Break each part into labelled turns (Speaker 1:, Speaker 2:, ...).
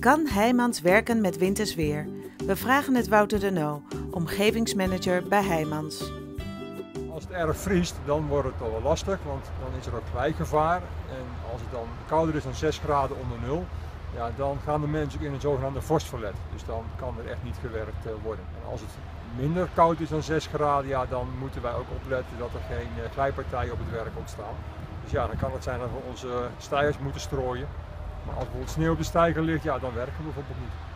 Speaker 1: Kan Heijmans werken met winters weer? We vragen het Wouter de No, omgevingsmanager bij Heijmans.
Speaker 2: Als het erg vriest, dan wordt het al wel lastig, want dan is er ook glijgevaar. En als het dan kouder is dan 6 graden onder nul, ja, dan gaan de mensen in een zogenaamde vorstverlet. Dus dan kan er echt niet gewerkt eh, worden. En als het minder koud is dan 6 graden, ja, dan moeten wij ook opletten dat er geen eh, glijpartijen op het werk ontstaan. Dus ja, dan kan het zijn dat we onze stijgers moeten strooien. Maar als bijvoorbeeld sneeuw op de stijger ligt, ja, dan werken we bijvoorbeeld niet.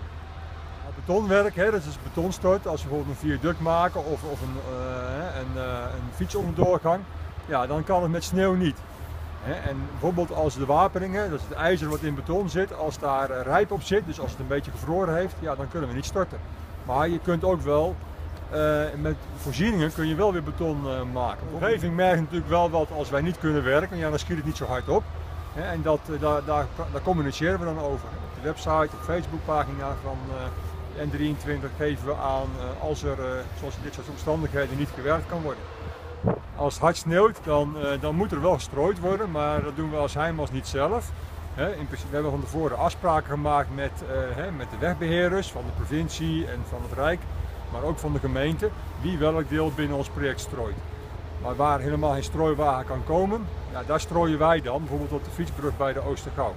Speaker 2: Betonwerk, hè, dat is betonstort. Als we bijvoorbeeld een viaduct maken of, of een, uh, een, uh, een fietsonderdoorgang, ja, dan kan het met sneeuw niet. En bijvoorbeeld als de wapeningen, dat is het ijzer wat in beton zit, als daar rijp op zit, dus als het een beetje gevroren heeft, ja, dan kunnen we niet storten. Maar je kunt ook wel, uh, met voorzieningen kun je wel weer beton maken. De omgeving merkt natuurlijk wel wat als wij niet kunnen werken, ja, dan schiet het niet zo hard op. En dat, uh, daar, daar, daar, communiceren we dan over. Op de website, op de Facebookpagina van N23 geven we aan als er, zoals in dit soort omstandigheden, niet gewerkt kan worden. Als het hard sneeuwt, dan, dan moet er wel gestrooid worden, maar dat doen we als Heimans niet zelf. In we hebben van tevoren afspraken gemaakt met, met de wegbeheerders van de provincie en van het Rijk, maar ook van de gemeente, wie welk deel binnen ons project strooit. Maar waar helemaal geen strooiwagen kan komen, ja, daar strooien wij dan, bijvoorbeeld op de fietsbrug bij de Oostergouw.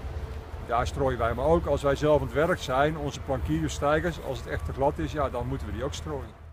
Speaker 2: Daar strooien wij, maar ook als wij zelf aan het werk zijn, onze plankiersstijgers, als het echt te glad is, ja, dan moeten we die ook strooien.